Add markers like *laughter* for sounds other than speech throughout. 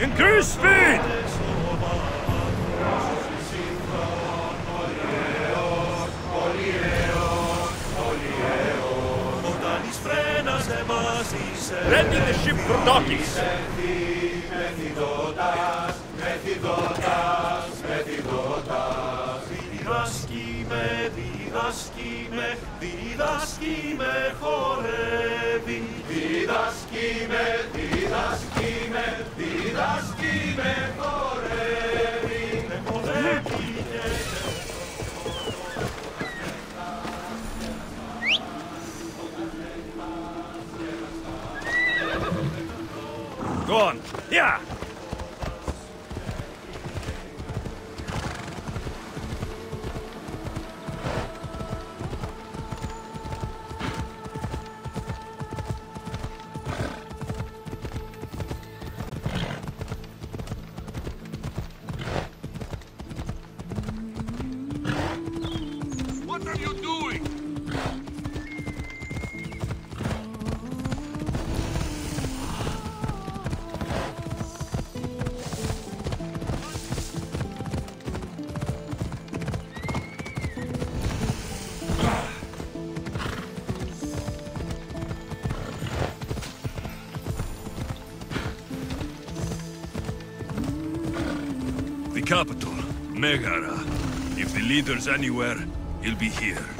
Increase speed! Ready the ship for docking! Διδάσκει με, διδάσκει με, διδάσκει με χορεύει. Διδάσκει με, διδάσκει με, διδάσκει με χορεύει. capital, Megara. If the leader's anywhere, he'll be here.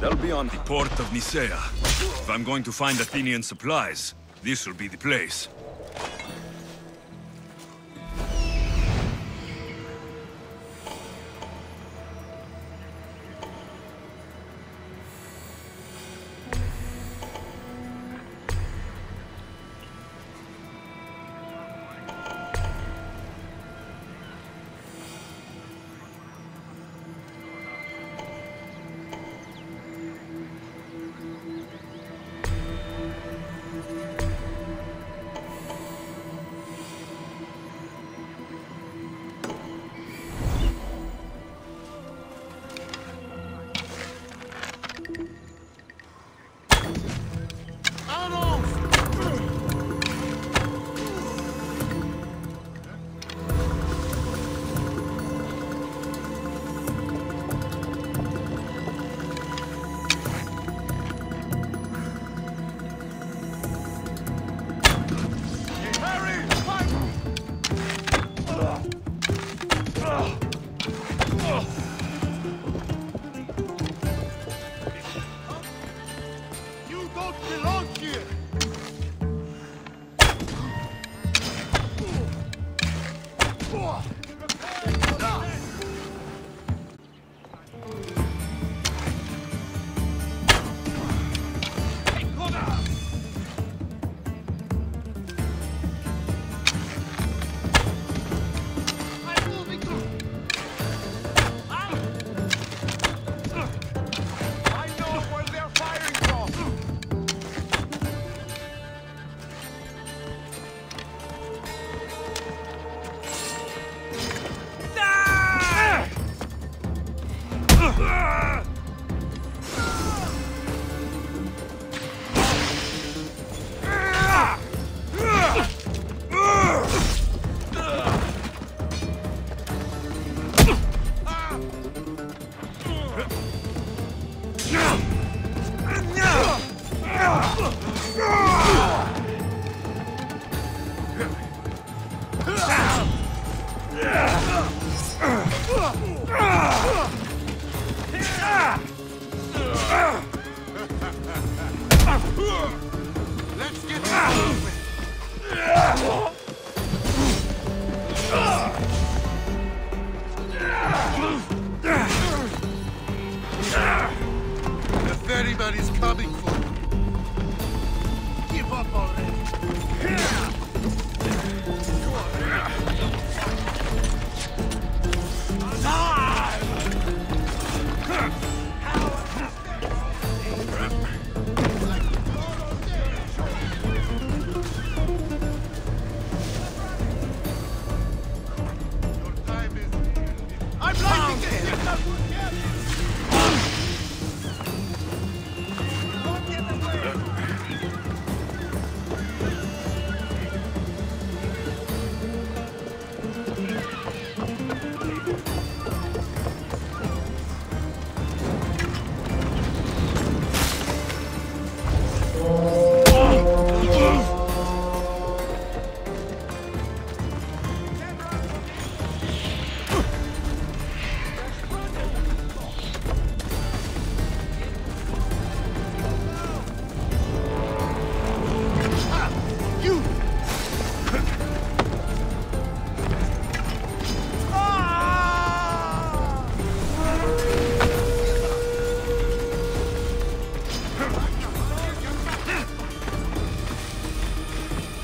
They'll be on the port of Nisaea. If I'm going to find Athenian supplies, this will be the place.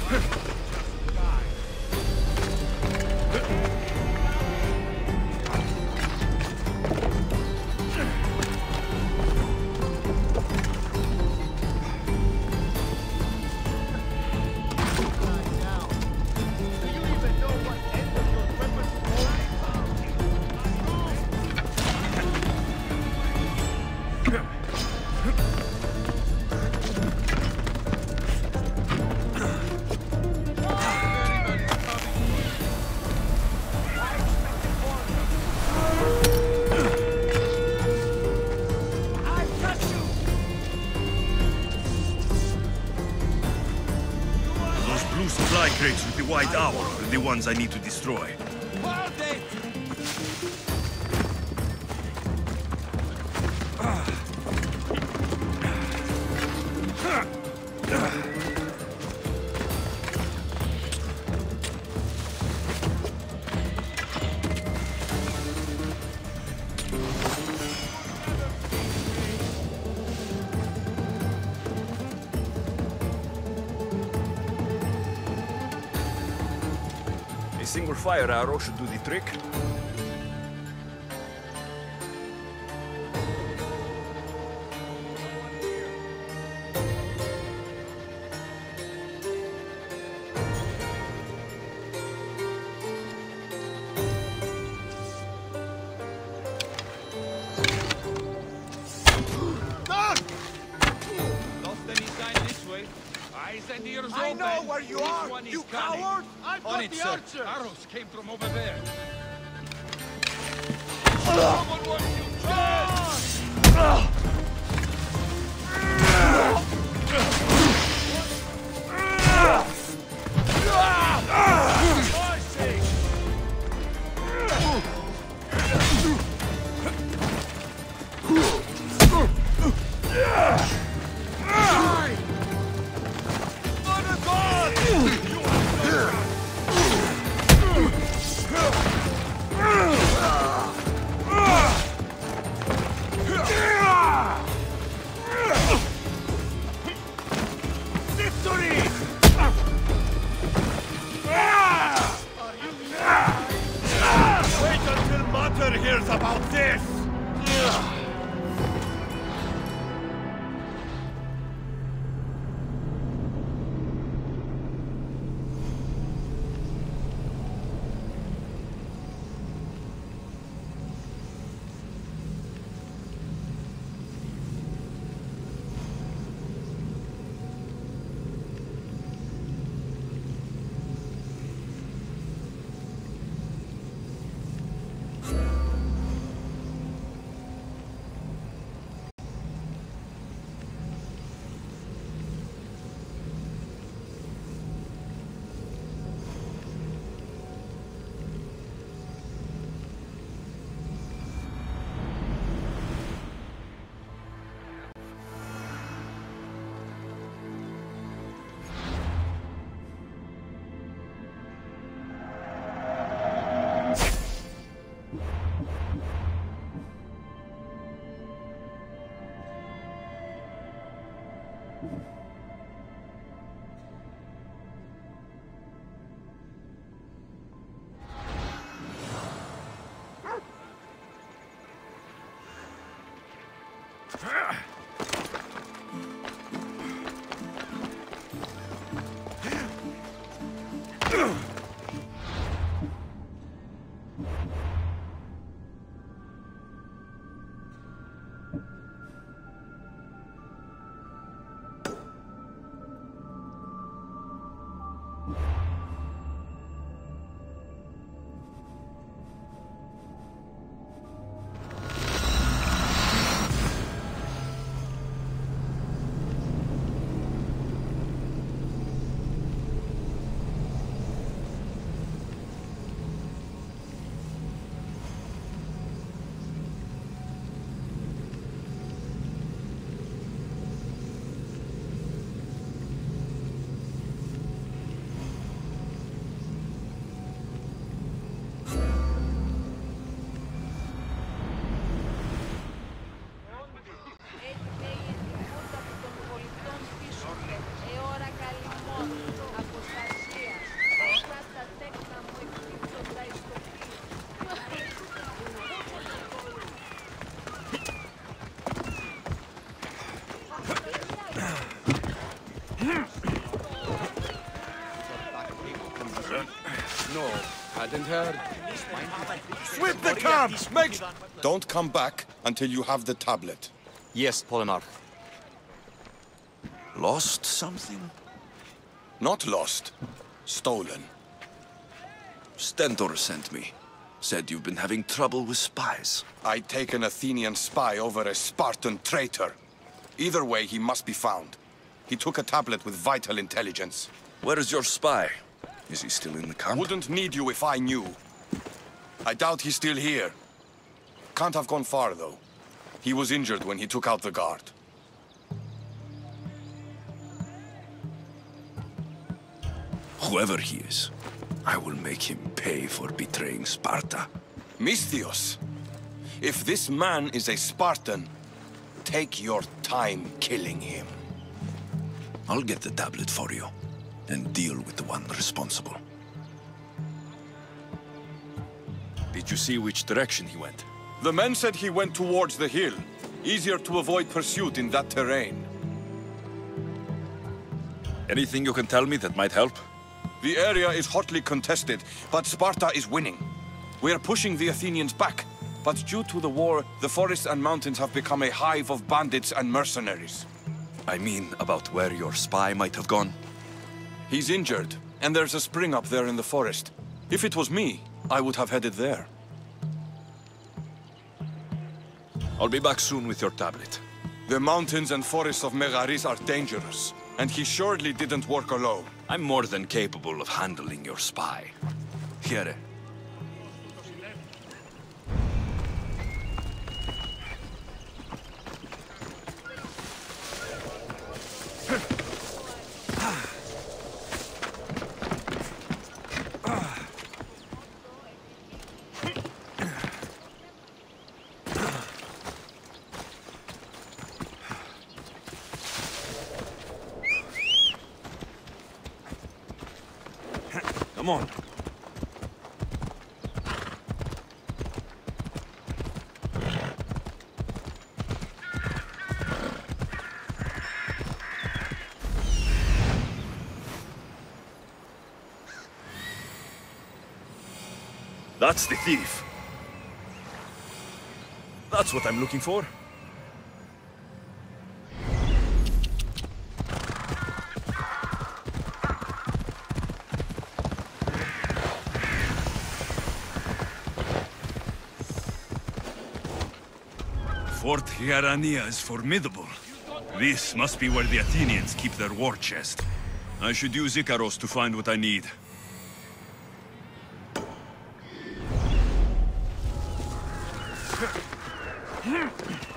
Huh. *laughs* White Owl are the ones I need to destroy. A single fire arrow should do the trick. promover about this? Hadn't. Sweep the camp! Make Don't come back until you have the tablet. Yes, Polemarch. Lost something? Not lost. Stolen. Stentor sent me. Said you've been having trouble with spies. I'd take an Athenian spy over a Spartan traitor. Either way, he must be found. He took a tablet with vital intelligence. Where is your spy? Is he still in the camp? Wouldn't need you if I knew. I doubt he's still here. Can't have gone far, though. He was injured when he took out the guard. Whoever he is, I will make him pay for betraying Sparta. Misthios, if this man is a Spartan, take your time killing him. I'll get the tablet for you, and deal with the one responsible. Did you see which direction he went? The men said he went towards the hill. Easier to avoid pursuit in that terrain. Anything you can tell me that might help? The area is hotly contested, but Sparta is winning. We are pushing the Athenians back, but due to the war, the forests and mountains have become a hive of bandits and mercenaries. I mean, about where your spy might have gone. He's injured, and there's a spring up there in the forest. If it was me, I would have headed there. I'll be back soon with your tablet. The mountains and forests of Megaris are dangerous, and he surely didn't work alone. I'm more than capable of handling your spy. Here. Come on. That's the thief. That's what I'm looking for. Fort Hierania is formidable. This must be where the Athenians keep their war chest. I should use Ikaros to find what I need. Huh? *laughs*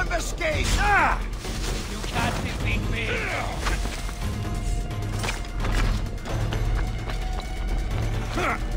The! Ah! You can't defeat me! Huh.